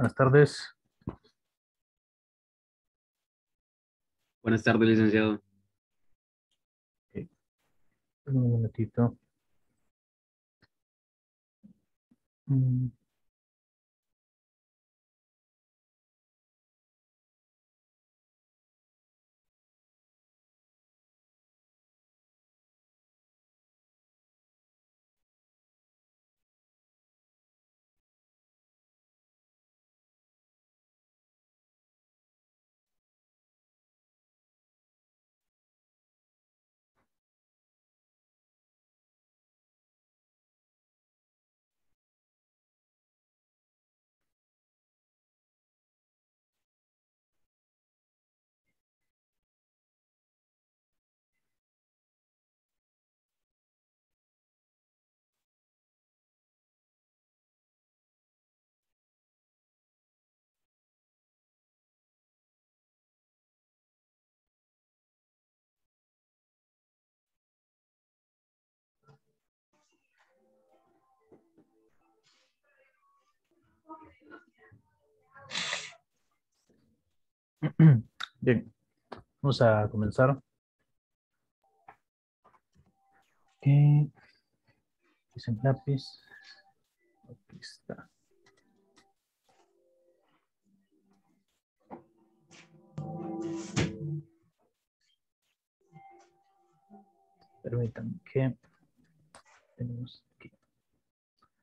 Buenas tardes. Buenas tardes, licenciado. Un momentito. Mm. Bien, vamos a comenzar. Ok. Dice lápiz. Aquí está. Permítanme que tenemos aquí.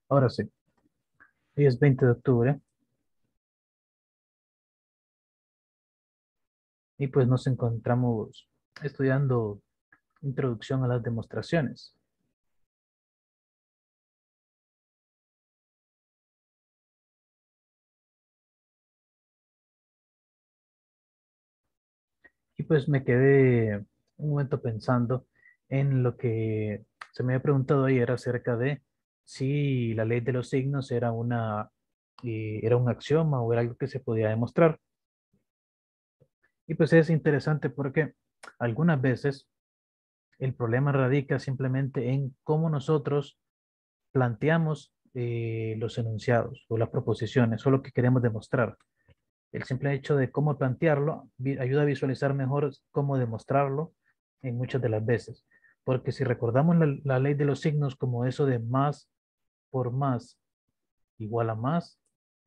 Ahora sí. Hoy es 20 de octubre. Y pues nos encontramos estudiando introducción a las demostraciones. Y pues me quedé un momento pensando en lo que se me había preguntado ayer acerca de si la ley de los signos era una eh, era un axioma o algo que se podía demostrar. Y pues es interesante porque algunas veces el problema radica simplemente en cómo nosotros planteamos eh, los enunciados o las proposiciones o lo que queremos demostrar. El simple hecho de cómo plantearlo ayuda a visualizar mejor cómo demostrarlo en muchas de las veces. Porque si recordamos la ley de los signos como eso de más por más igual a más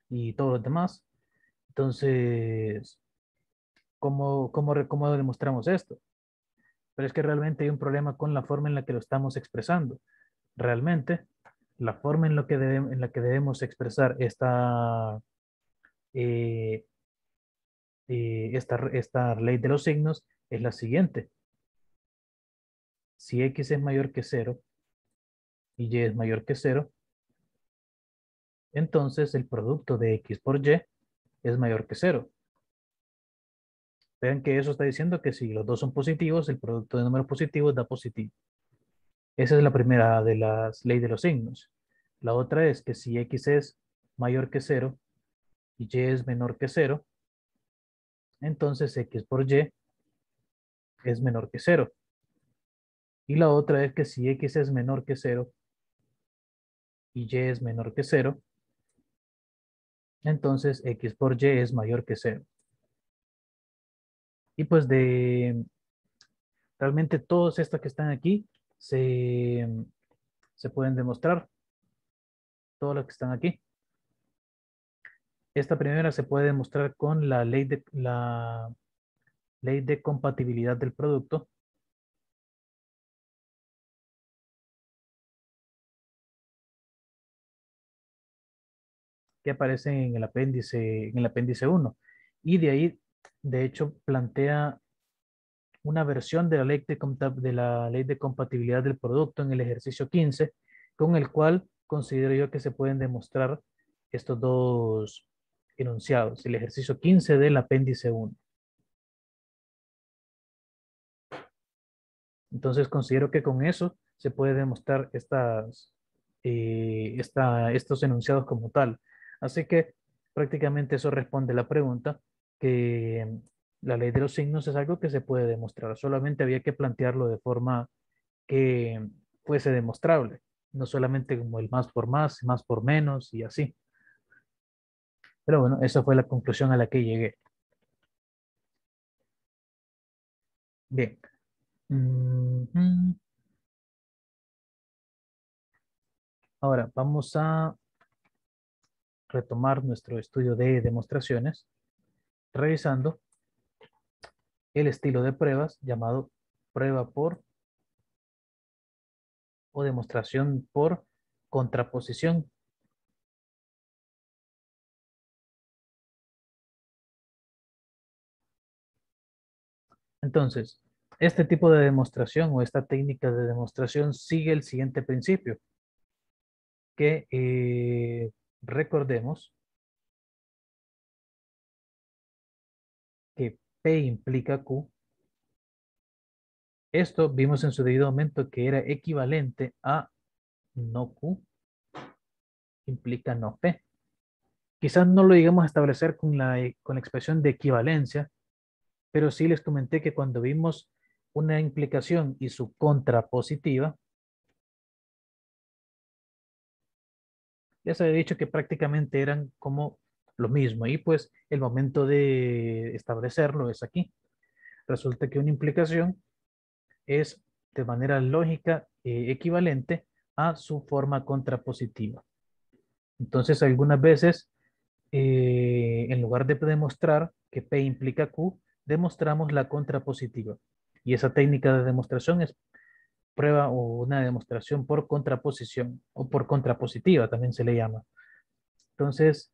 y todo lo demás, entonces ¿Cómo, cómo, cómo demostramos esto? Pero es que realmente hay un problema con la forma en la que lo estamos expresando. Realmente, la forma en, lo que en la que debemos expresar esta, eh, eh, esta, esta ley de los signos es la siguiente. Si x es mayor que 0 y y es mayor que 0, entonces el producto de x por y es mayor que 0. Vean que eso está diciendo que si los dos son positivos, el producto de números positivos da positivo. Esa es la primera de las leyes de los signos. La otra es que si x es mayor que 0 y y es menor que 0, entonces x por y es menor que 0. Y la otra es que si x es menor que 0 y y es menor que 0, entonces x por y es mayor que 0. Y pues de realmente todos estos que están aquí se, se pueden demostrar. Todos los que están aquí. Esta primera se puede demostrar con la ley de la ley de compatibilidad del producto. Que aparece en el apéndice en el apéndice 1 y de ahí de hecho, plantea una versión de la, ley de, de la ley de compatibilidad del producto en el ejercicio 15, con el cual considero yo que se pueden demostrar estos dos enunciados, el ejercicio 15 del apéndice 1. Entonces considero que con eso se puede demostrar estas, eh, estos enunciados como tal. Así que prácticamente eso responde la pregunta que la ley de los signos es algo que se puede demostrar, solamente había que plantearlo de forma que fuese demostrable, no solamente como el más por más, más por menos y así. Pero bueno, esa fue la conclusión a la que llegué. Bien. Ahora vamos a retomar nuestro estudio de demostraciones revisando el estilo de pruebas llamado prueba por o demostración por contraposición. Entonces, este tipo de demostración o esta técnica de demostración sigue el siguiente principio, que eh, recordemos que P implica Q. Esto vimos en su debido momento que era equivalente a no Q implica no P. Quizás no lo digamos a establecer con la, con la expresión de equivalencia, pero sí les comenté que cuando vimos una implicación y su contrapositiva, ya se había dicho que prácticamente eran como lo mismo y pues el momento de establecerlo es aquí. Resulta que una implicación es de manera lógica eh, equivalente a su forma contrapositiva. Entonces algunas veces eh, en lugar de demostrar que P implica Q, demostramos la contrapositiva. Y esa técnica de demostración es prueba o una demostración por contraposición o por contrapositiva también se le llama. Entonces,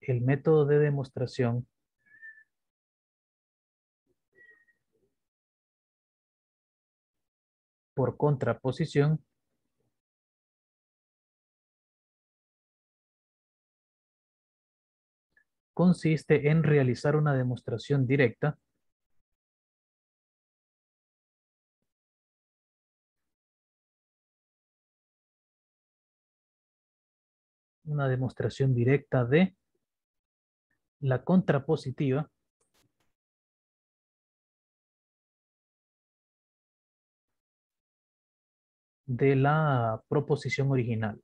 el método de demostración por contraposición consiste en realizar una demostración directa una demostración directa de la contrapositiva de la proposición original.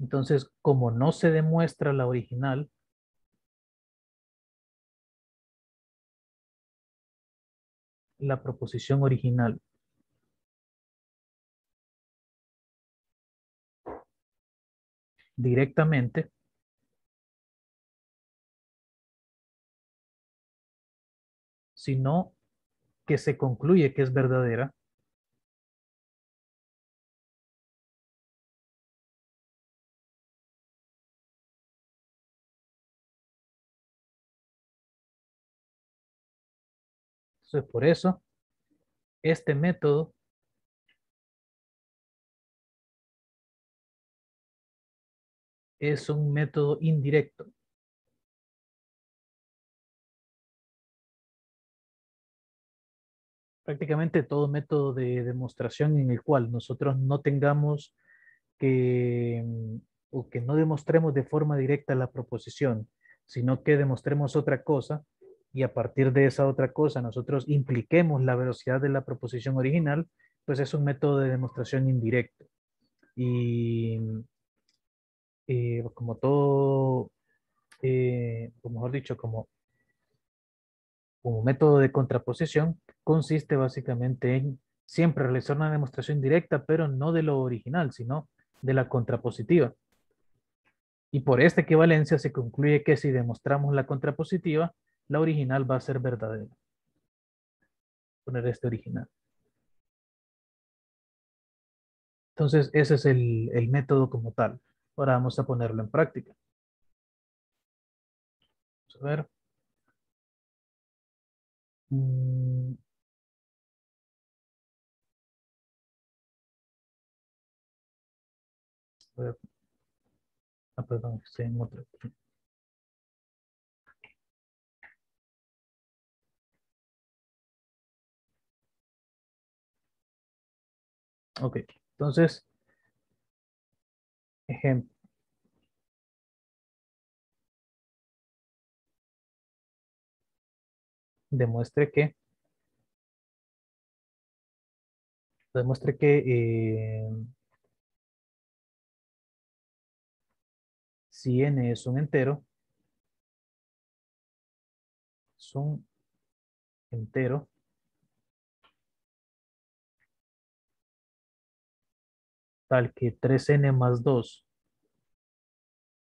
Entonces, como no se demuestra la original, la proposición original. Directamente, sino que se concluye que es verdadera, Entonces, por eso, este método es un método indirecto. Prácticamente todo método de demostración en el cual nosotros no tengamos que, o que no demostremos de forma directa la proposición, sino que demostremos otra cosa, y a partir de esa otra cosa nosotros impliquemos la velocidad de la proposición original, pues es un método de demostración indirecto. Y eh, como todo, eh, o mejor dicho, como, como método de contraposición, consiste básicamente en siempre realizar una demostración directa, pero no de lo original, sino de la contrapositiva. Y por esta equivalencia se concluye que si demostramos la contrapositiva, la original va a ser verdadera. Poner este original. Entonces, ese es el, método como tal. Ahora vamos a ponerlo en práctica. Vamos a ver. Mm. Ah, perdón, estoy en otro. Ok, entonces, ejemplo. Demuestre que Demuestre que eh, si n es un entero, es un entero, tal que 3n más 2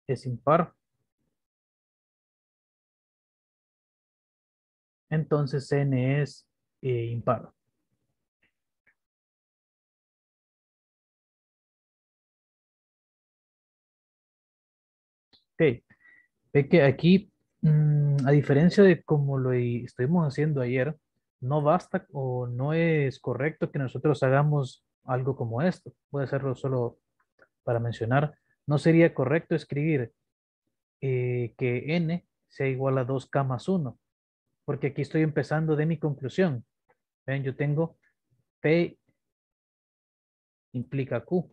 es impar, entonces n es eh, impar. Ok, ve que aquí, mm, a diferencia de como lo estuvimos haciendo ayer, no basta o no es correcto que nosotros hagamos algo como esto. Voy a hacerlo solo para mencionar. No sería correcto escribir eh, que n sea igual a 2k más 1, porque aquí estoy empezando de mi conclusión. Ven, yo tengo P implica Q.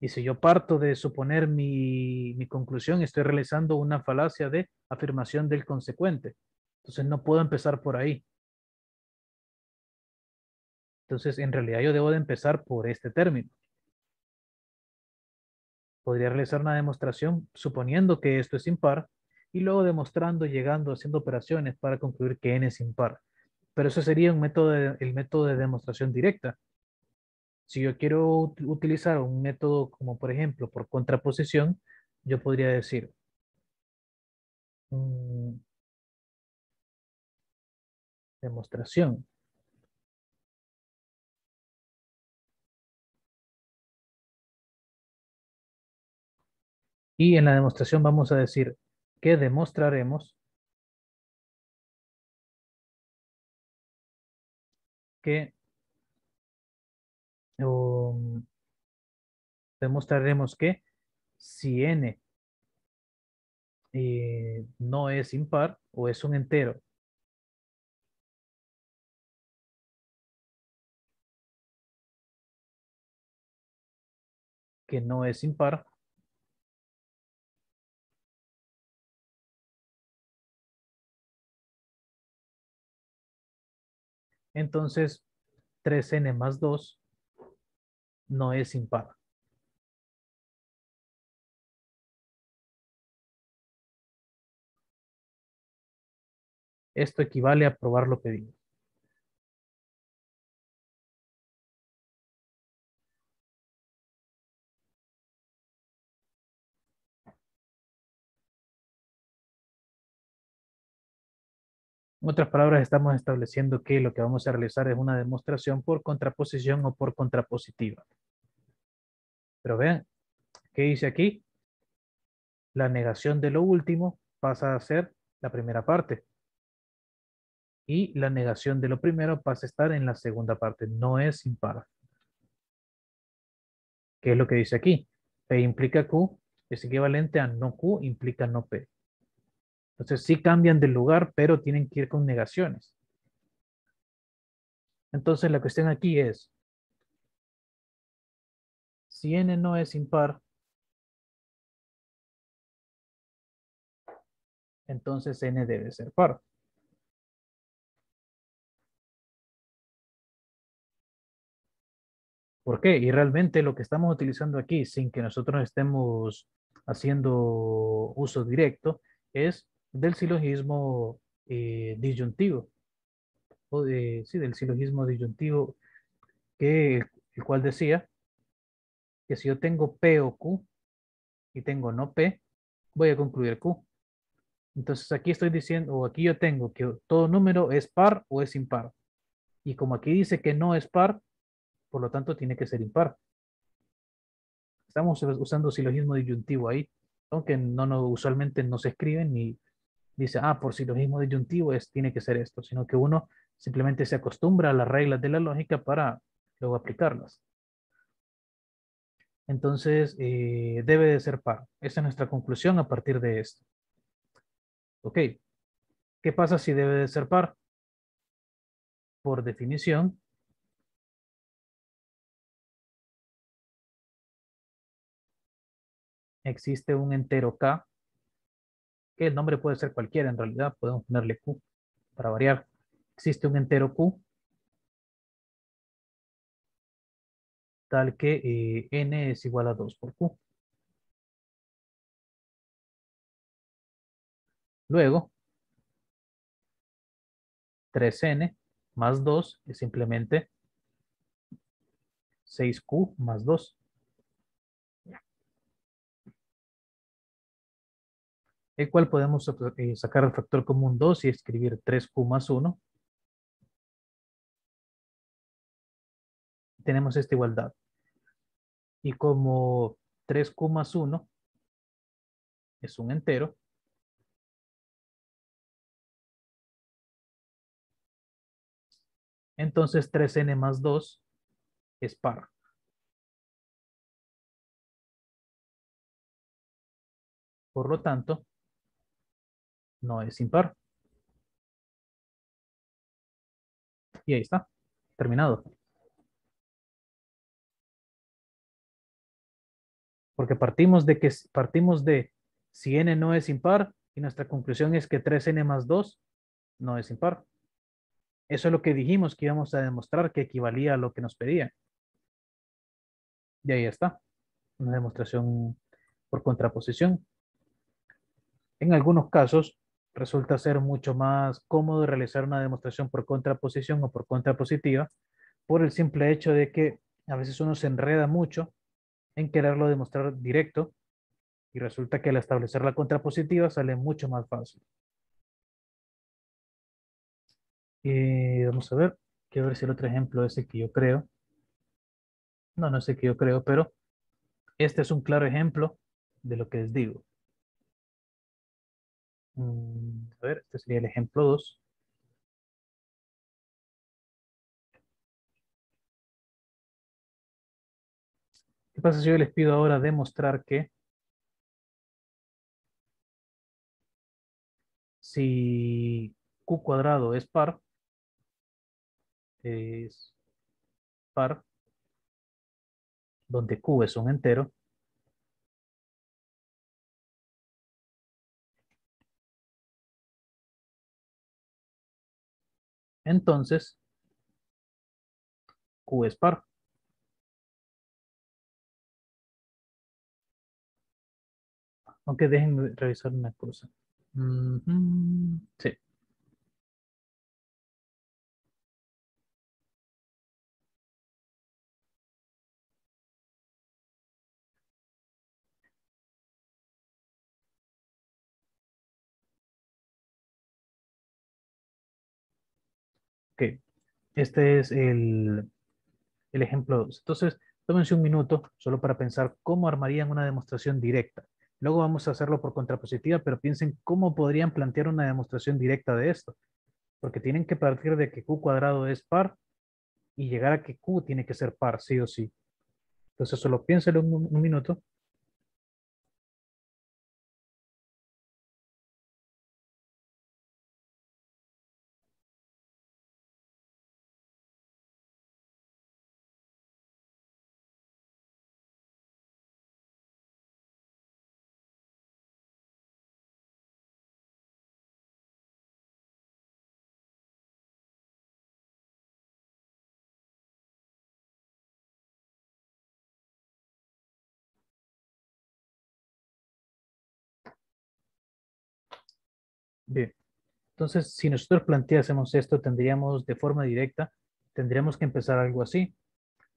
Y si yo parto de suponer mi, mi, conclusión, estoy realizando una falacia de afirmación del consecuente. Entonces no puedo empezar por ahí. Entonces, en realidad yo debo de empezar por este término. Podría realizar una demostración suponiendo que esto es impar y luego demostrando, llegando, haciendo operaciones para concluir que n es impar. Pero eso sería un método el método de demostración directa. Si yo quiero utilizar un método como por ejemplo por contraposición, yo podría decir mm, demostración Y en la demostración vamos a decir que demostraremos. Que um, demostraremos que si n eh, no es impar o es un entero. Que no es impar, Entonces, 3n más 2 no es impar. Esto equivale a probar lo pedido. En otras palabras, estamos estableciendo que lo que vamos a realizar es una demostración por contraposición o por contrapositiva. Pero vean, ¿qué dice aquí? La negación de lo último pasa a ser la primera parte. Y la negación de lo primero pasa a estar en la segunda parte. No es impar. ¿Qué es lo que dice aquí? P implica Q es equivalente a no Q implica no P. Entonces sí cambian de lugar, pero tienen que ir con negaciones. Entonces la cuestión aquí es, si n no es impar, entonces n debe ser par. ¿Por qué? Y realmente lo que estamos utilizando aquí, sin que nosotros estemos haciendo uso directo, es del silogismo eh, disyuntivo, o de, sí, del silogismo disyuntivo, que, el cual decía que si yo tengo P o Q y tengo no P, voy a concluir Q. Entonces aquí estoy diciendo, o aquí yo tengo que todo número es par o es impar. Y como aquí dice que no es par, por lo tanto tiene que ser impar. Estamos usando silogismo disyuntivo ahí, aunque no, no usualmente no se escriben ni dice, ah, por silogismo disyuntivo es, tiene que ser esto, sino que uno simplemente se acostumbra a las reglas de la lógica para luego aplicarlas. Entonces, eh, debe de ser par. Esa es nuestra conclusión a partir de esto. Ok. ¿Qué pasa si debe de ser par? Por definición, existe un entero K que el nombre puede ser cualquiera en realidad, podemos ponerle Q para variar. Existe un entero Q tal que eh, n es igual a 2 por q. Luego, 3n más 2 es simplemente 6q más 2. El cual podemos eh, sacar el factor común 2 y escribir 3q más 1. Tenemos esta igualdad. Y como 3q más 1 es un entero, entonces 3n más 2 es par. Por lo tanto, no es impar. Y ahí está, terminado. Porque partimos de que partimos de si n no es impar y nuestra conclusión es que 3n más 2 no es impar. Eso es lo que dijimos que íbamos a demostrar que equivalía a lo que nos pedía. Y ahí está. Una demostración por contraposición. En algunos casos resulta ser mucho más cómodo realizar una demostración por contraposición o por contrapositiva por el simple hecho de que a veces uno se enreda mucho en quererlo demostrar directo y resulta que al establecer la contrapositiva sale mucho más fácil. Y vamos a ver, quiero ver si el otro ejemplo es el que yo creo. No, no el que yo creo, pero este es un claro ejemplo de lo que les digo. Mm, a ver, este sería el ejemplo 2. ¿Qué pasa si yo les pido ahora demostrar que si q cuadrado es par, es par, donde q es un entero, entonces q es par. Aunque déjenme revisar una cosa. Sí. Este es el, el ejemplo Entonces, tómense un minuto solo para pensar cómo armarían una demostración directa. Luego vamos a hacerlo por contrapositiva, pero piensen cómo podrían plantear una demostración directa de esto. Porque tienen que partir de que Q cuadrado es par y llegar a que Q tiene que ser par, sí o sí. Entonces solo piénselo un minuto Bien. Entonces, si nosotros planteásemos esto, tendríamos de forma directa, tendríamos que empezar algo así.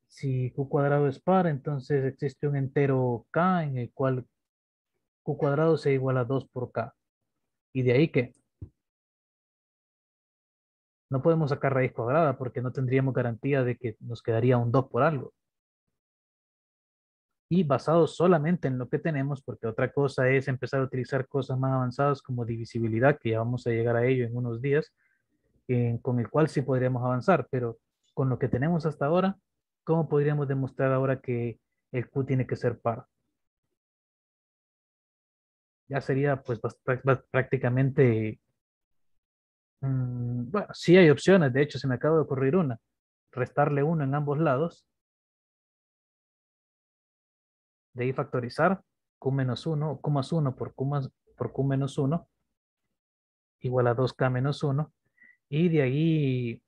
Si q cuadrado es par, entonces existe un entero k en el cual q cuadrado se iguala a 2 por k. Y de ahí que no podemos sacar raíz cuadrada porque no tendríamos garantía de que nos quedaría un 2 por algo y basado solamente en lo que tenemos, porque otra cosa es empezar a utilizar cosas más avanzadas como divisibilidad, que ya vamos a llegar a ello en unos días, con el cual sí podríamos avanzar, pero con lo que tenemos hasta ahora, ¿cómo podríamos demostrar ahora que el Q tiene que ser par? Ya sería pues prácticamente... Mm, bueno, sí hay opciones, de hecho se me acaba de ocurrir una. Restarle uno en ambos lados de ahí factorizar Q menos 1, Q más 1 por Q, más, por Q menos 1, igual a 2K menos 1. Y de ahí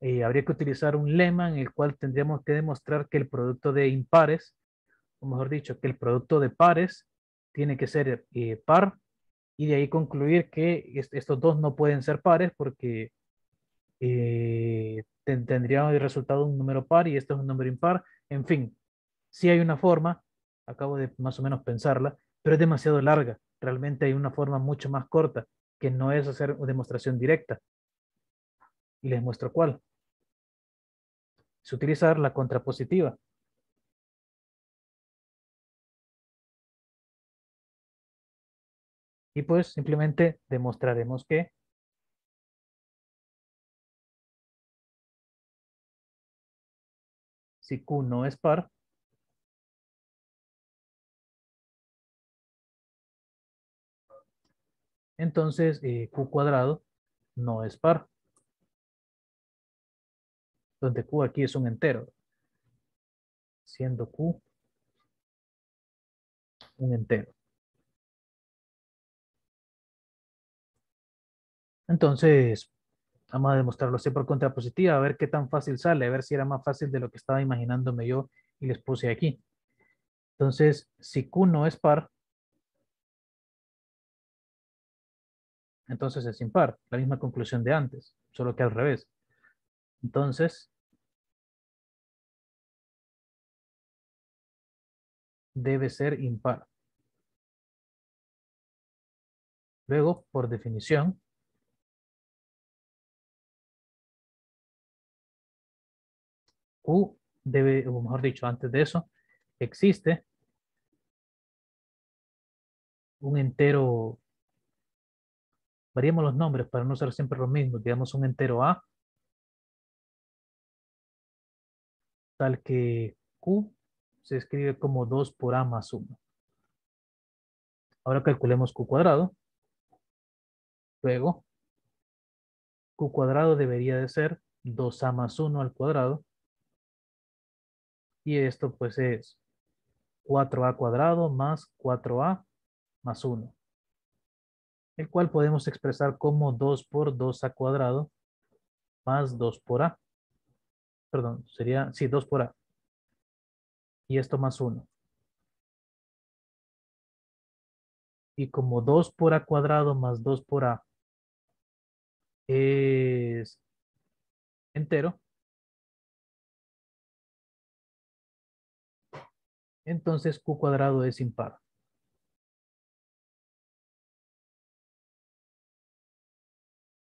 eh, habría que utilizar un lema en el cual tendríamos que demostrar que el producto de impares, o mejor dicho, que el producto de pares tiene que ser eh, par y de ahí concluir que estos dos no pueden ser pares porque eh, de resultado un número par y esto es un número impar. En fin, si hay una forma, acabo de más o menos pensarla, pero es demasiado larga. Realmente hay una forma mucho más corta, que no es hacer una demostración directa. Y les muestro cuál. Es utilizar la contrapositiva. Y pues simplemente demostraremos que si Q no es par, entonces eh, Q cuadrado no es par. Donde Q aquí es un entero. Siendo Q un entero. Entonces, vamos a demostrarlo así por contrapositiva, a ver qué tan fácil sale, a ver si era más fácil de lo que estaba imaginándome yo y les puse aquí. Entonces, si Q no es par, entonces es impar. La misma conclusión de antes, solo que al revés. Entonces, debe ser impar. Luego, por definición, Q debe, o mejor dicho, antes de eso, existe un entero, variemos los nombres para no ser siempre los mismos, digamos un entero A, tal que Q se escribe como 2 por A más 1. Ahora calculemos Q cuadrado. Luego, Q cuadrado debería de ser 2A más 1 al cuadrado y esto pues es 4a cuadrado más 4a más 1. El cual podemos expresar como 2 por 2a cuadrado más 2 por a. Perdón, sería, sí, 2 por a. Y esto más 1. Y como 2 por a cuadrado más 2 por a es entero, entonces Q cuadrado es impar.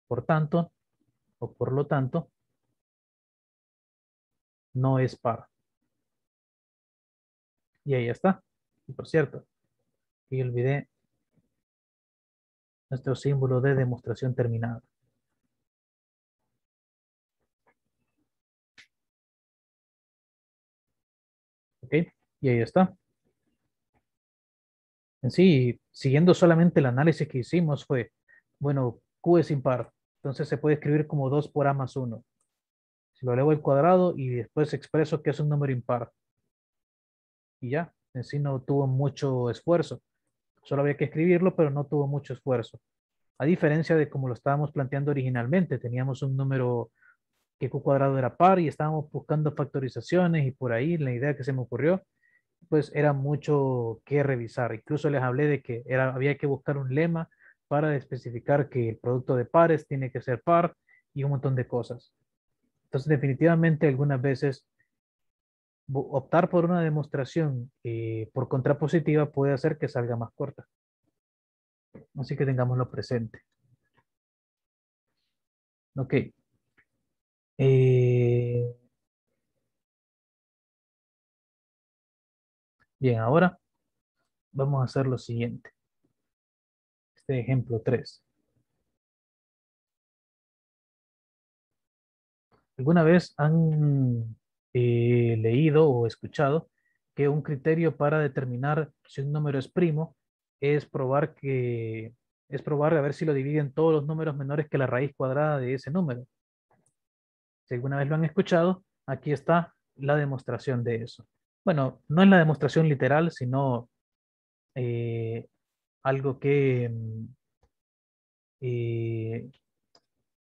Por tanto, o por lo tanto, no es par. Y ahí está. Y por cierto, y olvidé nuestro símbolo de demostración terminada. ¿Ok? Y ahí está. En sí, siguiendo solamente el análisis que hicimos fue, bueno, Q es impar, entonces se puede escribir como 2 por A más 1. Si lo elevo al cuadrado y después expreso que es un número impar. Y ya, en sí no tuvo mucho esfuerzo. Solo había que escribirlo, pero no tuvo mucho esfuerzo. A diferencia de como lo estábamos planteando originalmente, teníamos un número que Q cuadrado era par y estábamos buscando factorizaciones y por ahí la idea que se me ocurrió pues era mucho que revisar. Incluso les hablé de que había que buscar un lema para especificar que el producto de pares tiene que ser par y un montón de cosas. Entonces, definitivamente algunas veces optar por una demostración eh, por contrapositiva puede hacer que salga más corta. Así que tengámoslo presente. Ok. Eh, Bien, ahora vamos a hacer lo siguiente. Este ejemplo 3. ¿Alguna vez han eh, leído o escuchado que un criterio para determinar si un número es primo es probar que es probar a ver si lo dividen todos los números menores que la raíz cuadrada de ese número? Alguna vez lo han escuchado, aquí está la demostración de eso. Bueno, no es la demostración literal, sino eh, algo que, mm, eh,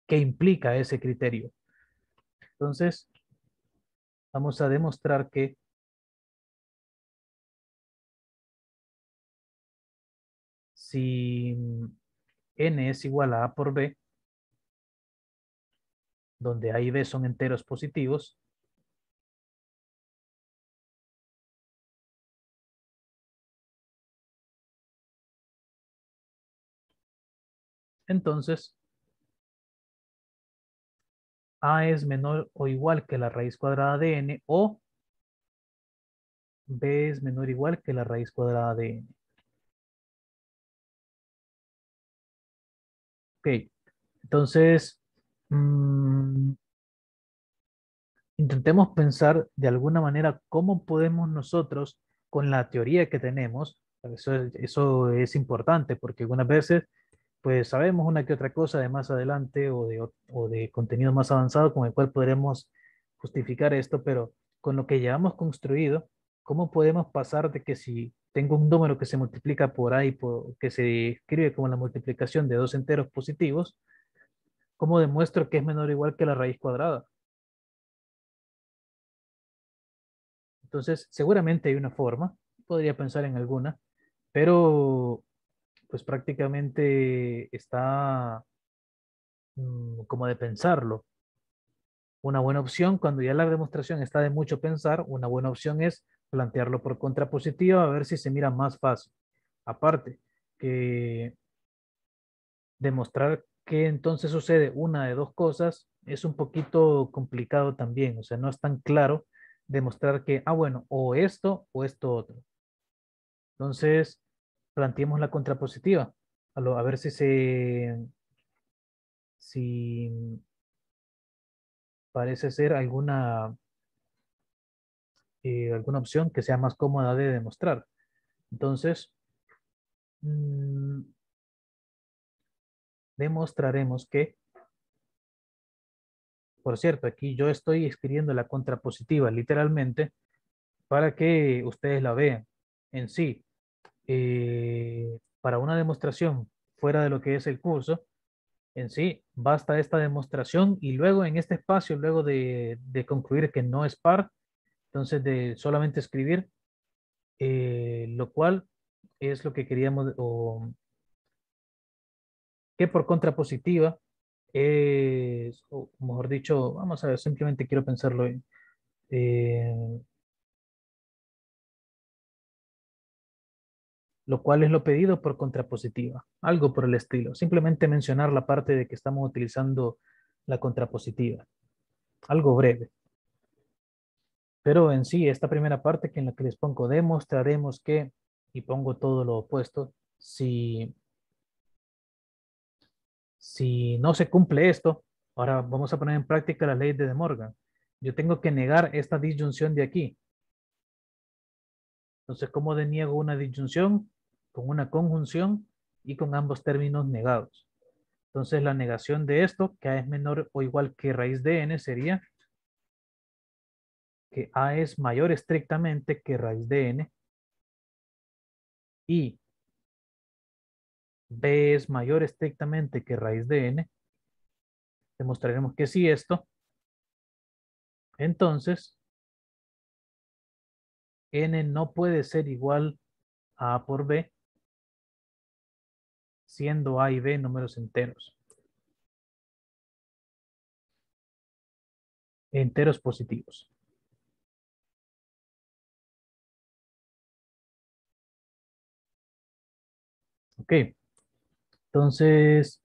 que implica ese criterio. Entonces, vamos a demostrar que si n es igual a a por b, donde a y b son enteros positivos, entonces a es menor o igual que la raíz cuadrada de n o b es menor o igual que la raíz cuadrada de n. Ok, entonces mm, intentemos pensar de alguna manera cómo podemos nosotros, con la teoría que tenemos, eso eso es importante porque algunas veces pues sabemos una que otra cosa de más adelante o de, o de contenido más avanzado con el cual podremos justificar esto, pero con lo que llevamos construido, ¿cómo podemos pasar de que si tengo un número que se multiplica por ahí, por, que se escribe como la multiplicación de dos enteros positivos, ¿cómo demuestro que es menor o igual que la raíz cuadrada? Entonces, seguramente hay una forma, podría pensar en alguna, pero pues prácticamente está mm, como de pensarlo. Una buena opción, cuando ya la demostración está de mucho pensar, una buena opción es plantearlo por contrapositiva a ver si se mira más fácil. Aparte, que demostrar que entonces sucede una de dos cosas es un poquito complicado también, o sea, no es tan claro demostrar que, ah, bueno, o esto o esto otro. Entonces, planteemos la contrapositiva. A, ver si se... Si parece ser alguna, eh, alguna opción que sea más cómoda de demostrar. Entonces, mm, demostraremos que, por cierto, aquí yo estoy escribiendo la contrapositiva literalmente para que ustedes la vean en sí. Eh, para una demostración fuera de lo que es el curso, en sí, basta esta demostración y luego en este espacio, luego de, concluir que no es par, entonces de solamente escribir, eh, lo cual es lo que queríamos, o que por contrapositiva es, o mejor dicho, vamos a ver, simplemente quiero pensarlo. Eh, lo cual es lo pedido por contrapositiva, algo por el estilo. Simplemente mencionar la parte de que estamos utilizando la contrapositiva, algo breve. Pero en sí, esta primera parte que en la que les pongo demostraremos que, y pongo todo lo opuesto, si, si no se cumple esto, ahora vamos a poner en práctica la ley de De Morgan. Yo tengo que negar esta disyunción de aquí. Entonces, ¿cómo deniego una disyunción? con una conjunción y con ambos términos negados. Entonces la negación de esto, que A es menor o igual que raíz de n, sería que A es mayor estrictamente que raíz de n y B es mayor estrictamente que raíz de n. Demostraremos que si esto, entonces n no puede ser igual a A por B siendo A y B números enteros. Enteros positivos. Ok. Entonces,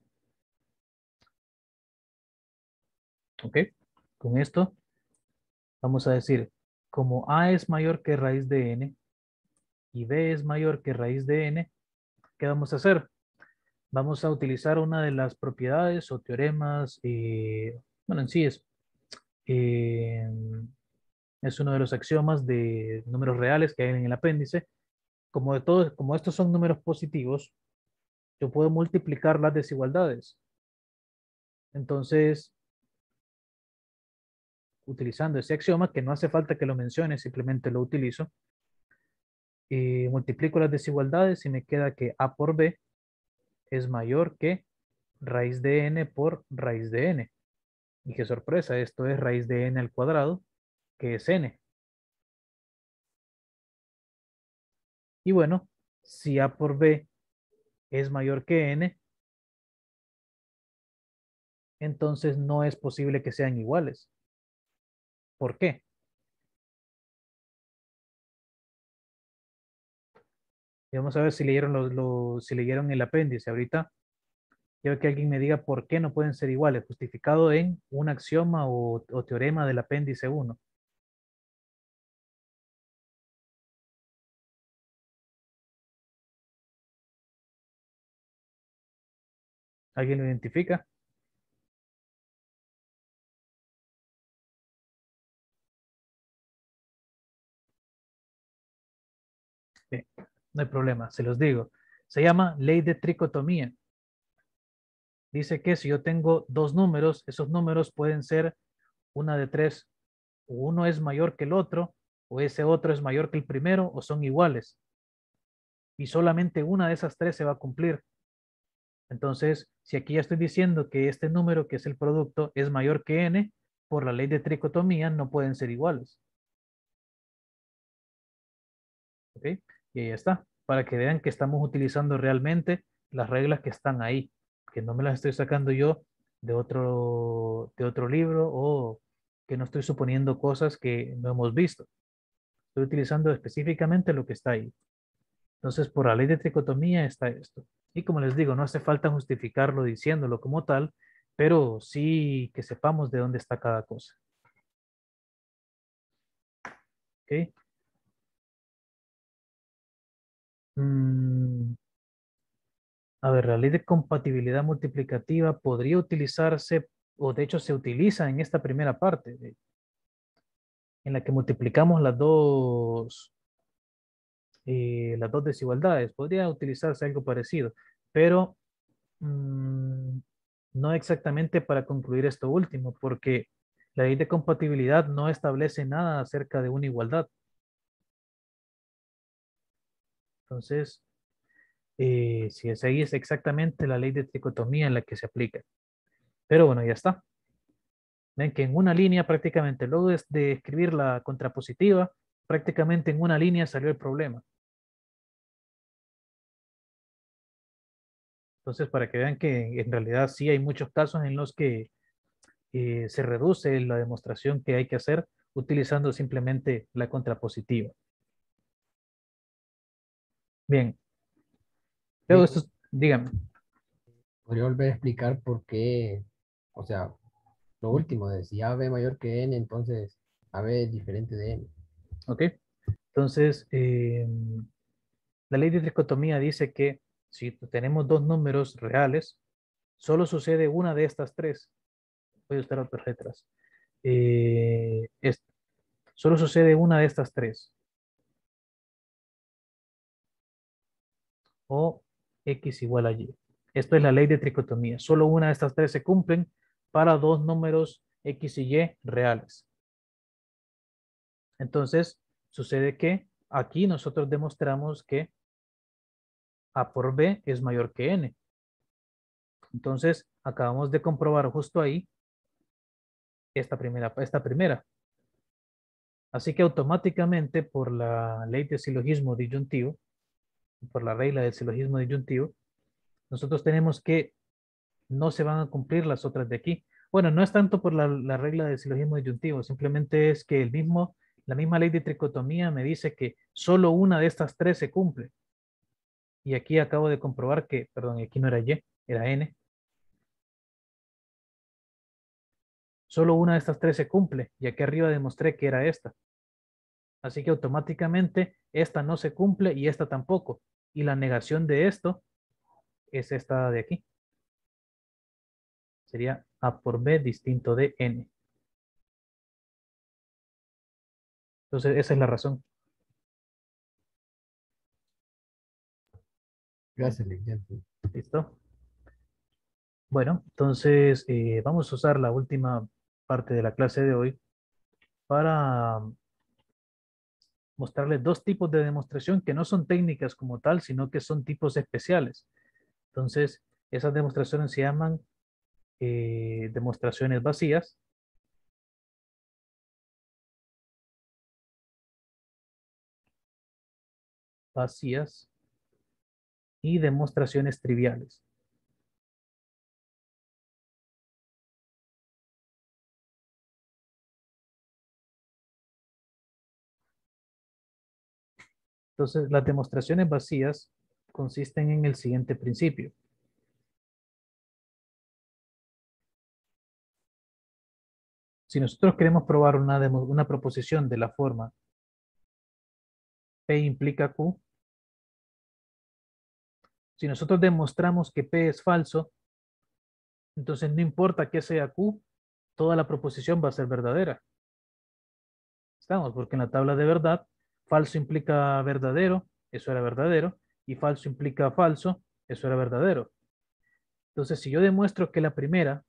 ok, con esto vamos a decir, como A es mayor que raíz de n y B es mayor que raíz de n, ¿qué vamos a hacer? vamos a utilizar una de las propiedades o teoremas, eh, bueno, en sí es, eh, es uno de los axiomas de números reales que hay en el apéndice. Como, de como estos son números positivos, yo puedo multiplicar las desigualdades. Entonces, utilizando ese axioma, que no hace falta que lo mencione, simplemente lo utilizo, eh, multiplico las desigualdades y me queda que A por B es mayor que raíz de n por raíz de n. Y qué sorpresa, esto es raíz de n al cuadrado, que es n. Y bueno, si a por b es mayor que n, entonces no es posible que sean iguales. ¿Por qué? Y vamos a ver si leyeron, los, si leyeron el apéndice. Ahorita quiero que alguien me diga por qué no pueden ser iguales, justificado en un axioma o, o teorema del apéndice 1. ¿Alguien lo identifica? No hay problema, se los digo. Se llama ley de tricotomía. Dice que si yo tengo dos números, esos números pueden ser una de tres. Uno es mayor que el otro, o ese otro es mayor que el primero, o son iguales. Y solamente una de esas tres se va a cumplir. Entonces, si aquí ya estoy diciendo que este número, que es el producto, es mayor que n, por la ley de tricotomía no pueden ser iguales. ¿Ok? Y ahí está, para que vean que estamos utilizando realmente las reglas que están ahí, que no me las estoy sacando yo de otro, de otro libro o que no estoy suponiendo cosas que no hemos visto. Estoy utilizando específicamente lo que está ahí. Entonces, por la ley de tricotomía está esto. Y como les digo, no hace falta justificarlo diciéndolo como tal, pero sí que sepamos de dónde está cada cosa. ¿Ok? Mm. A ver, la ley de compatibilidad multiplicativa podría utilizarse, o de hecho se utiliza en esta primera parte, en la que multiplicamos las dos eh, las dos desigualdades. Podría utilizarse algo parecido, pero mm, no exactamente para concluir esto último, porque la ley de compatibilidad no establece nada acerca de una igualdad. Entonces, eh, si es ahí es exactamente la ley de tricotomía en la que se aplica. Pero bueno, ya está. Ven que en una línea prácticamente, luego de escribir la contrapositiva, prácticamente en una línea salió el problema. Entonces, para que vean que en realidad sí hay muchos casos en los que eh, se reduce la demostración que hay que hacer utilizando simplemente la contrapositiva. Bien. Luego esto, dígame. ¿Podría volver a explicar por qué, o sea, lo último de si AB mayor que N, entonces AB es diferente de N? Ok. Entonces, eh, la ley de tricotomía dice que si tenemos dos números reales, solo sucede una de estas tres. Voy a usar otras letras. Eh, solo sucede una de estas tres. O x igual a y. Esto es la ley de tricotomía. Solo una de estas tres se cumplen para dos números x y y reales. Entonces, sucede que aquí nosotros demostramos que a por B es mayor que N. Entonces, acabamos de comprobar justo ahí esta primera. Esta primera. Así que automáticamente por la ley de silogismo disyuntivo, por la regla del silogismo disyuntivo, nosotros tenemos que no se van a cumplir las otras de aquí. Bueno, no es tanto por la, la regla del silogismo disyuntivo, simplemente es que el mismo, la misma ley de tricotomía me dice que solo una de estas tres se cumple. Y aquí acabo de comprobar que, perdón, aquí no era Y, era N. Solo una de estas tres se cumple y aquí arriba demostré que era esta. Así que automáticamente esta no se cumple y esta tampoco. Y la negación de esto es esta de aquí. Sería A por B distinto de N. Entonces esa es la razón. Gracias, ¿Listo? Bueno, entonces eh, vamos a usar la última parte de la clase de hoy para mostrarles dos tipos de demostración que no son técnicas como tal, sino que son tipos especiales. Entonces, esas demostraciones se llaman eh, demostraciones vacías. Vacías y demostraciones triviales. Entonces, las demostraciones vacías consisten en el siguiente principio. Si nosotros queremos probar una, una proposición de la forma P implica Q, si nosotros demostramos que P es falso, entonces no importa que sea Q, toda la proposición va a ser verdadera. Estamos, porque en la tabla de verdad, falso implica verdadero, eso era verdadero, y falso implica falso, eso era verdadero. Entonces, si yo demuestro que la primera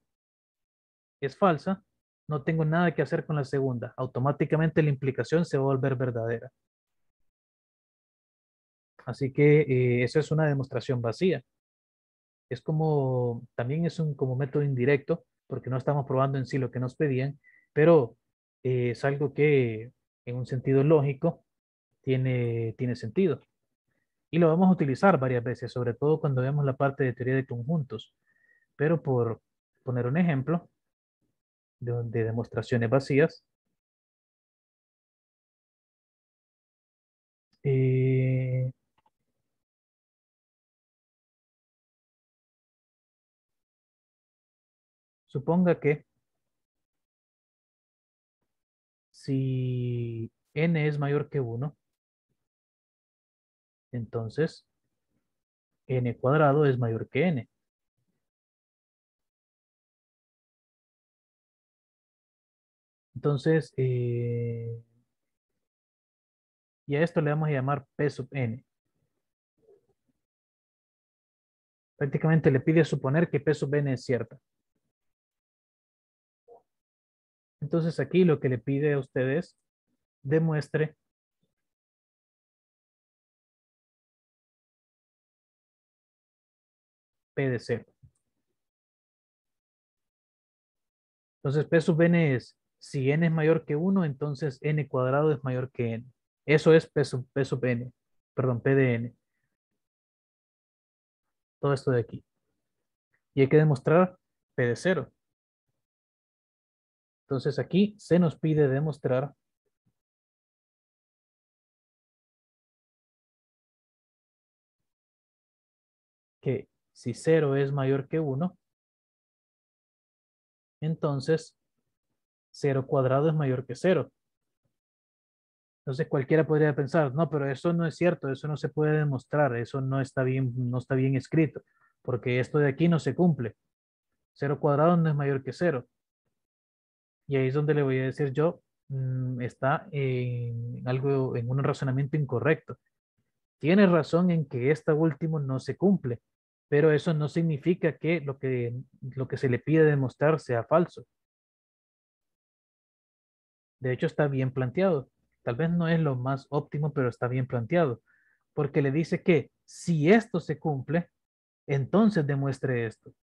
es falsa, no tengo nada que hacer con la segunda. Automáticamente la implicación se va a volver verdadera. Así que eh, eso es una demostración vacía. Es como, también es un como método indirecto, porque no estamos probando en sí lo que nos pedían, pero eh, es algo que en un sentido lógico tiene, tiene sentido. Y lo vamos a utilizar varias veces, sobre todo cuando vemos la parte de teoría de conjuntos. Pero por poner un ejemplo, de, demostraciones vacías. Eh, suponga que si n es mayor que 1, entonces n cuadrado es mayor que n. Entonces, eh, y a esto le vamos a llamar P sub n. Prácticamente le pide suponer que P sub n es cierta. Entonces aquí lo que le pide a ustedes, demuestre P de 0. Entonces P sub n es si n es mayor que 1, entonces n cuadrado es mayor que n. Eso es P sub, P sub n, perdón, P de n. Todo esto de aquí. Y hay que demostrar P de 0. Entonces aquí se nos pide demostrar que si 0 es mayor que 1, entonces 0 cuadrado es mayor que 0. Entonces cualquiera podría pensar, no, pero eso no es cierto, eso no se puede demostrar, eso no está bien, no está bien escrito, porque esto de aquí no se cumple. 0 cuadrado no es mayor que 0. Y ahí es donde le voy a decir yo, mm, está en algo, en un razonamiento incorrecto. Tiene razón en que esta último no se cumple, pero eso no significa que lo que, lo que se le pide demostrar sea falso. De hecho, está bien planteado. Tal vez no es lo más óptimo, pero está bien planteado. Porque le dice que si esto se cumple, entonces demuestre esto.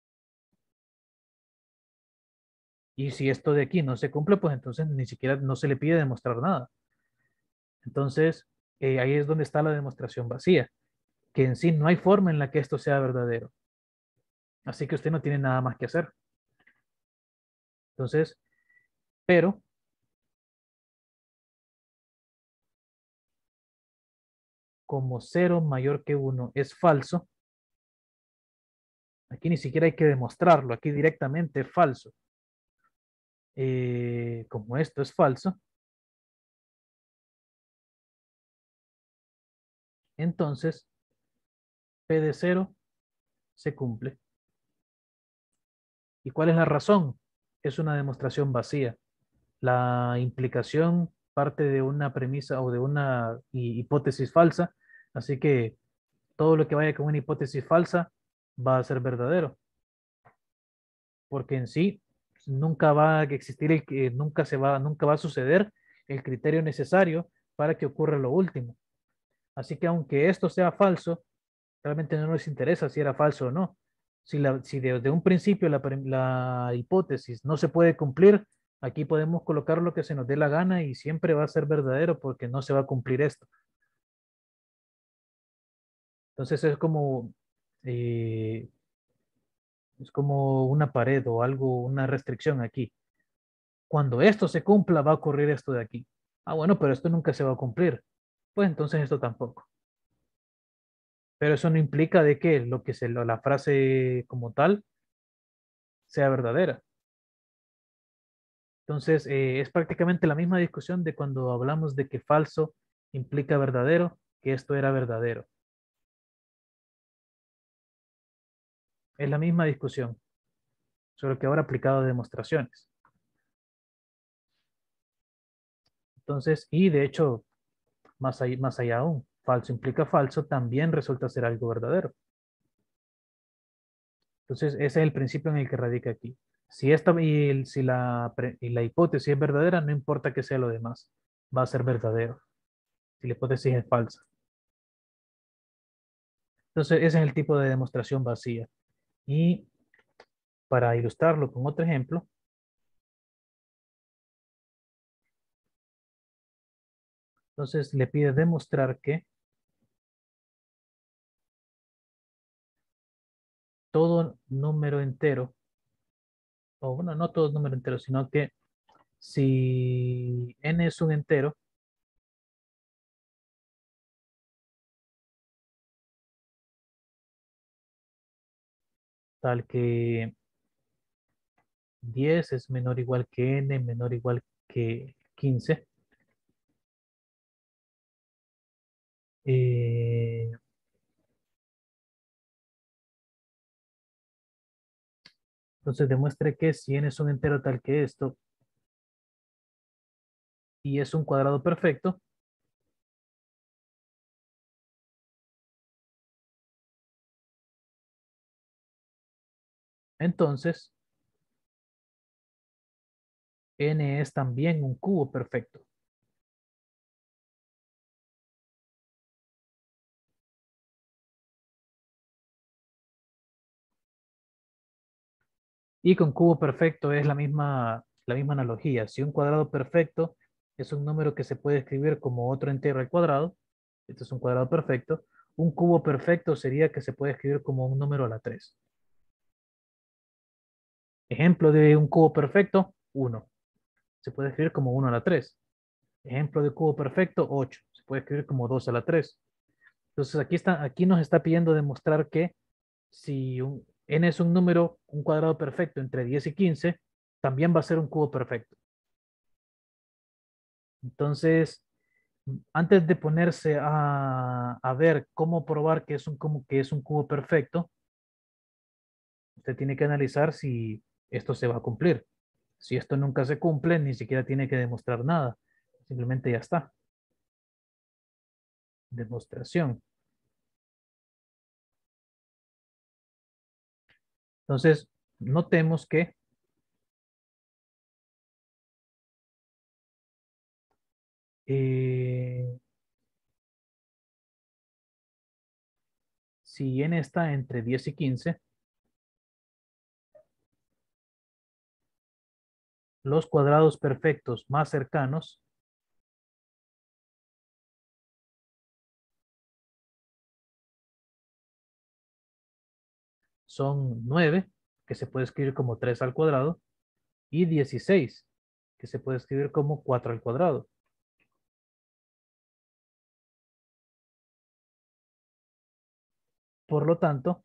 Y si esto de aquí no se cumple, pues entonces ni siquiera no se le pide demostrar nada. Entonces, eh, ahí es donde está la demostración vacía, que en sí no hay forma en la que esto sea verdadero. Así que usted no tiene nada más que hacer. Entonces, pero como 0 mayor que 1 es falso, aquí ni siquiera hay que demostrarlo, aquí directamente es falso. Eh, como esto es falso, entonces P de 0 se cumple. ¿Y cuál es la razón? Es una demostración vacía. La implicación parte de una premisa o de una hipótesis falsa, así que todo lo que vaya con una hipótesis falsa va a ser verdadero. Porque en sí nunca va a existir el que nunca se va nunca va a suceder el criterio necesario para que ocurra lo último. Así que aunque esto sea falso, realmente no nos interesa si era falso o no, Si, la, si desde un principio la, la hipótesis no se puede cumplir, aquí podemos colocar lo que se nos dé la gana y siempre va a ser verdadero porque no se va a cumplir esto. Entonces es como, eh, es como una pared o algo, una restricción aquí. Cuando esto se cumpla va a ocurrir esto de aquí. Ah, bueno, pero esto nunca se va a cumplir. Pues entonces esto tampoco. Pero eso no implica de que lo que se la frase como tal sea verdadera. Entonces, eh, es prácticamente la misma discusión de cuando hablamos de que falso implica verdadero, que esto era verdadero. Es la misma discusión, solo que ahora aplicado a demostraciones. Entonces, y de hecho, más más allá aún, falso implica falso, también resulta ser algo verdadero. Entonces, ese es el principio en el que radica aquí. Si, esta, y, si la, y la hipótesis es verdadera, no importa que sea lo demás, va a ser verdadero. Si la hipótesis es falsa. Entonces, ese es el tipo de demostración vacía. Y para ilustrarlo con otro ejemplo, entonces le pide demostrar que todo número entero, o bueno, no todo número entero, sino que si n es un entero, tal que 10 es menor o igual que n, menor o igual que 15. Eh, entonces demuestre que si n es un entero tal que esto y es un cuadrado perfecto, Entonces, n es también un cubo perfecto. Y con cubo perfecto es la misma, la misma analogía. Si un cuadrado perfecto es un número que se puede escribir como otro entero al cuadrado, este es un cuadrado perfecto, un cubo perfecto sería que se puede escribir como un número a la 3. Ejemplo de un cubo perfecto, 1. Se puede escribir como 1 a la 3. Ejemplo de cubo perfecto, 8. Se puede escribir como 2 a la 3. Entonces aquí, está, aquí nos está pidiendo demostrar que si un, n es un número, un cuadrado perfecto entre 10 y 15, también va a ser un cubo perfecto. Entonces, antes de ponerse a, a ver cómo probar que es, un, como, que es un cubo perfecto, usted tiene que analizar si esto se va a cumplir. Si esto nunca se cumple, ni siquiera tiene que demostrar nada. Simplemente ya está. Demostración. Entonces, notemos que eh, si n está entre 10 y 15, los cuadrados perfectos más cercanos son 9, que se puede escribir como 3 al cuadrado, y 16, que se puede escribir como 4 al cuadrado. Por lo tanto,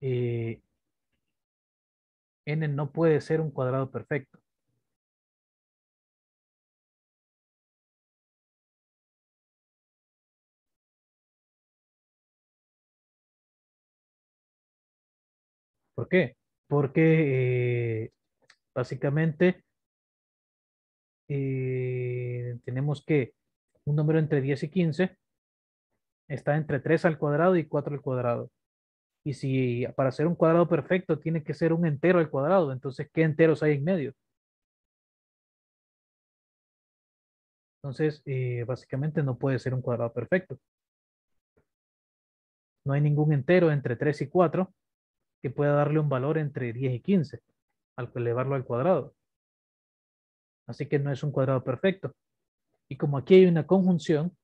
eh, n no puede ser un cuadrado perfecto. ¿Por qué? Porque eh, básicamente eh, tenemos que un número entre 10 y 15 está entre 3 al cuadrado y 4 al cuadrado. Y si para hacer un cuadrado perfecto tiene que ser un entero al cuadrado, entonces ¿qué enteros hay en medio? Entonces, eh, básicamente no puede ser un cuadrado perfecto. No hay ningún entero entre 3 y 4 que pueda darle un valor entre 10 y 15 al elevarlo al cuadrado. Así que no es un cuadrado perfecto. Y como aquí hay una conjunción,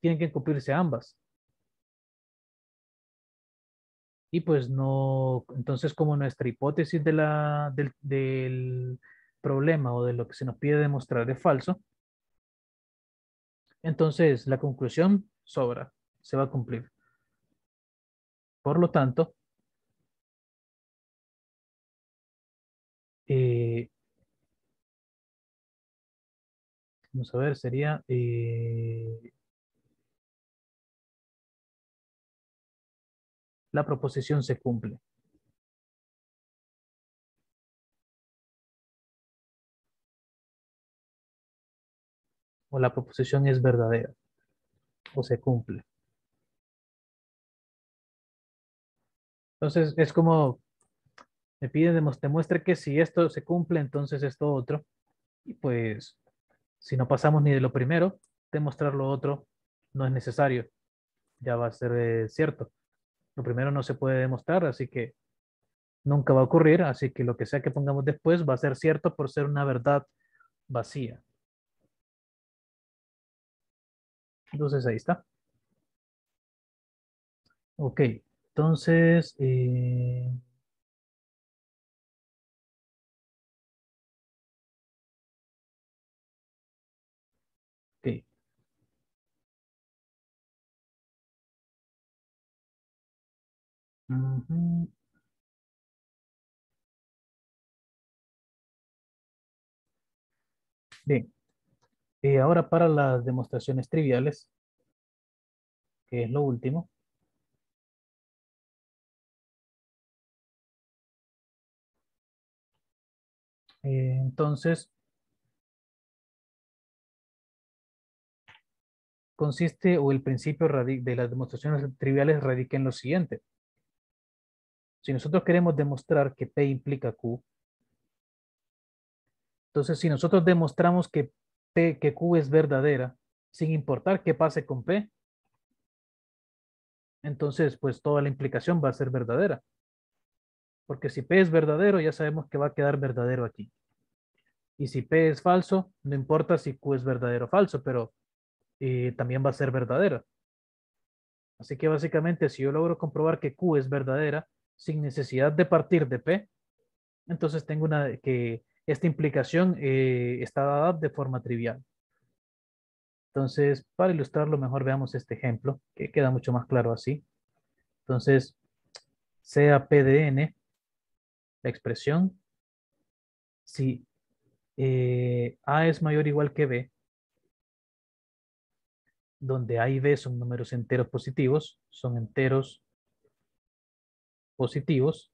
tienen que cumplirse ambas. Y pues no, entonces como nuestra hipótesis de la, del, del problema o de lo que se nos pide demostrar es falso, entonces la conclusión sobra, se va a cumplir. Por lo tanto, eh, vamos a ver, sería eh, la proposición se cumple. O la proposición es verdadera. O se cumple. Entonces es como me piden demuestre que si esto se cumple, entonces esto otro. Y pues si no pasamos ni de lo primero, demostrar lo otro no es necesario. Ya va a ser eh, cierto. Lo primero no se puede demostrar, así que nunca va a ocurrir, así que lo que sea que pongamos después va a ser cierto por ser una verdad vacía. Entonces ahí está. Ok, entonces... Eh, Bien. Eh, ahora para las demostraciones triviales, que es lo último. Eh, entonces, consiste o el principio de las demostraciones triviales radica en lo siguiente. Si nosotros queremos demostrar que P implica Q, entonces si nosotros demostramos que P, que Q es verdadera, sin importar qué pase con P, entonces pues toda la implicación va a ser verdadera. Porque si P es verdadero, ya sabemos que va a quedar verdadero aquí. Y si P es falso, no importa si Q es verdadero o falso, pero eh, también va a ser verdadera. Así que básicamente si yo logro comprobar que Q es verdadera sin necesidad de partir de P, entonces tengo una que esta implicación eh, está dada de forma trivial. Entonces, para ilustrarlo mejor veamos este ejemplo, que queda mucho más claro así. Entonces, sea P de N, la expresión, si eh, A es mayor o igual que B, donde A y B son números enteros positivos, son enteros positivos,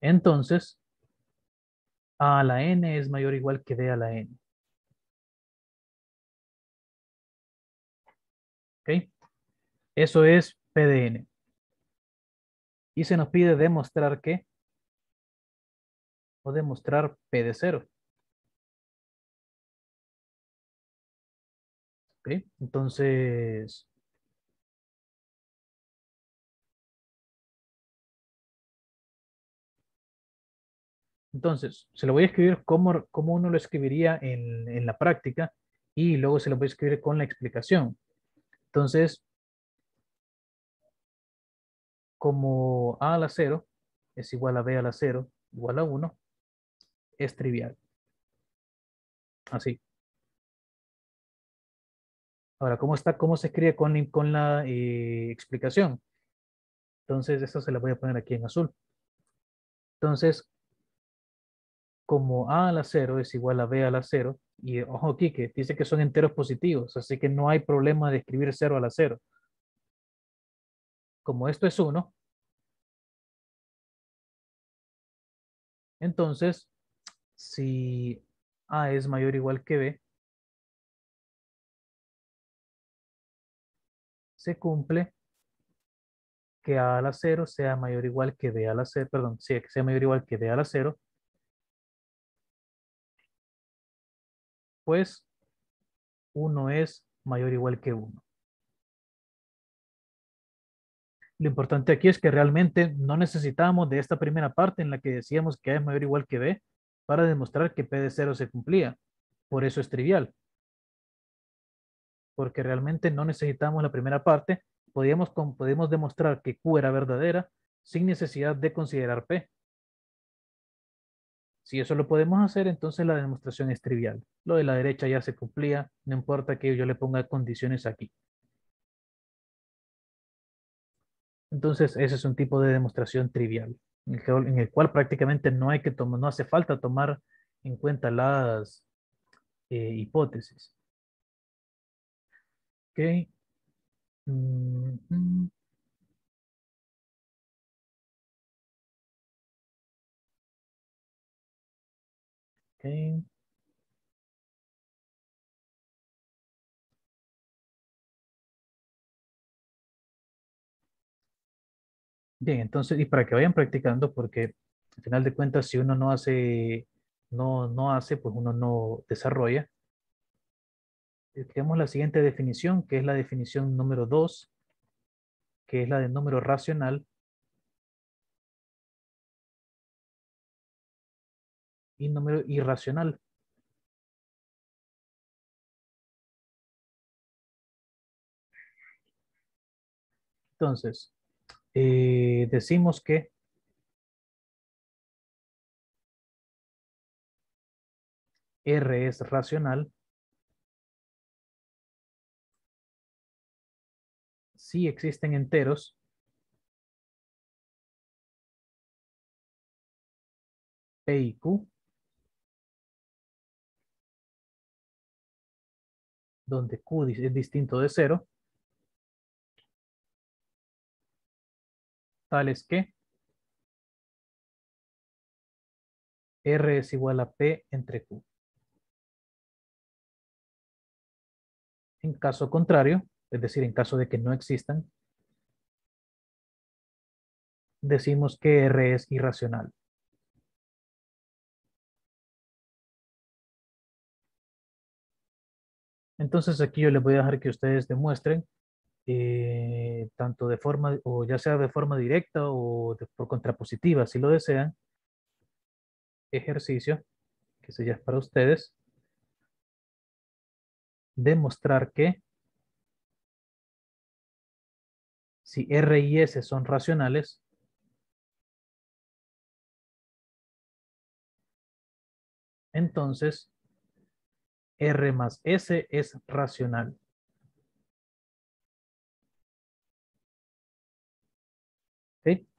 entonces A la N es mayor o igual que D a la N. ¿Ok? Eso es P de N. Y se nos pide demostrar que o demostrar P de 0. ¿Ok? Entonces, Entonces, se lo voy a escribir como, como uno lo escribiría en, en, la práctica y luego se lo voy a escribir con la explicación. Entonces, como A a la 0 es igual a B a la 0 igual a 1, es trivial. Así. Ahora, ¿cómo está? ¿Cómo se escribe con, con la eh, explicación? Entonces, esto se la voy a poner aquí en azul. Entonces, como A a la 0 es igual a B a la 0, y ojo aquí que dice que son enteros positivos, así que no hay problema de escribir 0 a la 0. Como esto es 1, entonces, si A es mayor o igual que B, se cumple que A a la 0 sea mayor o igual que B a la 0, perdón, que sea mayor o igual que B a la pues 1 es mayor o igual que 1. Lo importante aquí es que realmente no necesitamos de esta primera parte en la que decíamos que A es mayor o igual que B para demostrar que P de 0 se cumplía. Por eso es trivial. Porque realmente no necesitamos la primera parte. Podíamos, podemos demostrar que Q era verdadera sin necesidad de considerar P. Si eso lo podemos hacer, entonces la demostración es trivial. Lo de la derecha ya se cumplía, no importa que yo le ponga condiciones aquí. Entonces, ese es un tipo de demostración trivial, en el, cual prácticamente no hay que tomar, no hace falta tomar en cuenta las eh, hipótesis. Ok. Mm, okay. Bien, entonces, y para que vayan practicando, porque al final de cuentas, si uno no hace, no, no hace, pues uno no desarrolla. Tenemos la siguiente definición, que es la definición número 2, que es la de número racional. Y número irracional. Entonces, eh, decimos que R es racional si existen enteros P y Q donde Q es distinto de cero tales que R es igual a P entre Q. En caso contrario, es decir, en caso de que no existan, decimos que R es irracional. Entonces aquí yo les voy a dejar que ustedes demuestren eh, tanto de forma, o ya sea de forma directa o por contrapositiva, si lo desean, ejercicio, que se ya es para ustedes, demostrar que si R y S son racionales, entonces R más S es racional.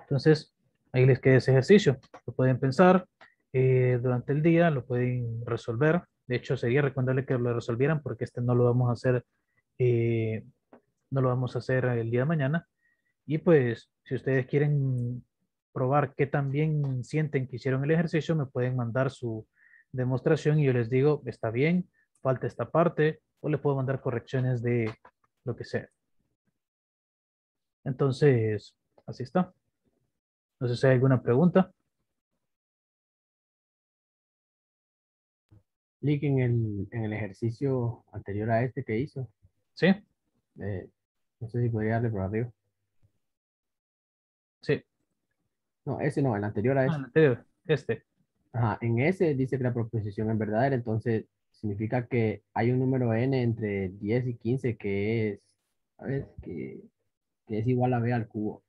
Entonces, ahí les queda ese ejercicio. Lo pueden pensar eh, durante el día, lo pueden resolver. De hecho, sería recomendable que lo resolvieran porque este no lo vamos a hacer, eh, no lo vamos a hacer el día de mañana. Y pues, si ustedes quieren probar qué también sienten que hicieron el ejercicio, me pueden mandar su demostración y yo les digo, está bien, falta esta parte, o les puedo mandar correcciones de lo que sea. Entonces, así está. No sé si hay alguna pregunta. Lick en el, en el ejercicio anterior a este que hizo. ¿Sí? Eh, no sé si podría darle por arriba. Sí. No, ese no, el anterior a Ah, este. el anterior, este. Ajá, en ese dice que la proposición es verdadera, entonces significa que hay un número n entre 10 y 15 que es, ver, que, que es igual a b al cubo.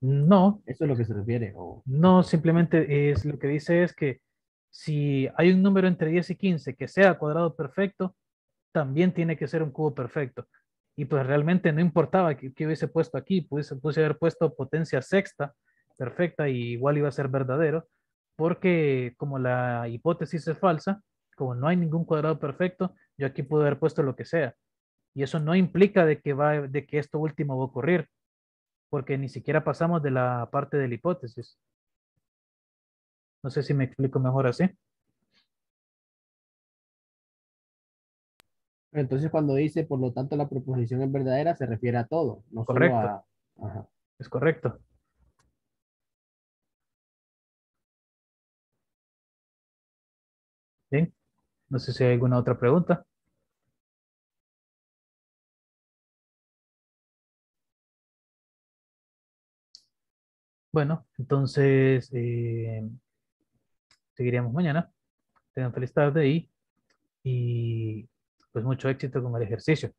No, Eso es lo que se refiere. O, no, simplemente es lo que dice es que si hay un número entre 10 y 15 que sea cuadrado perfecto, también tiene que ser un cubo perfecto. Y pues realmente no importaba que, hubiese puesto aquí, puse, puse haber puesto potencia sexta perfecta y igual iba a ser verdadero, porque como la hipótesis es falsa, como no hay ningún cuadrado perfecto, yo aquí puedo haber puesto lo que sea. Y eso no implica de que, va, de que esto último va a ocurrir, porque ni siquiera pasamos de la parte de la hipótesis. No sé si me explico mejor así. entonces cuando dice, por lo tanto, la proposición es verdadera, se refiere a todo, no Correcto. solo a... Ajá. Es correcto. No sé si hay alguna otra pregunta. Bueno, entonces eh, seguiríamos mañana. Tengan feliz tarde y, y pues mucho éxito con el ejercicio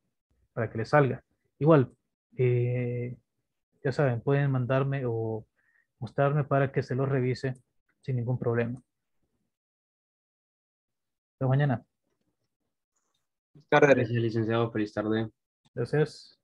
para que les salga. Igual, eh, ya saben, pueden mandarme o mostrarme para que se lo revise sin ningún problema. Hasta mañana. Gracias, licenciado. Feliz tarde. Gracias.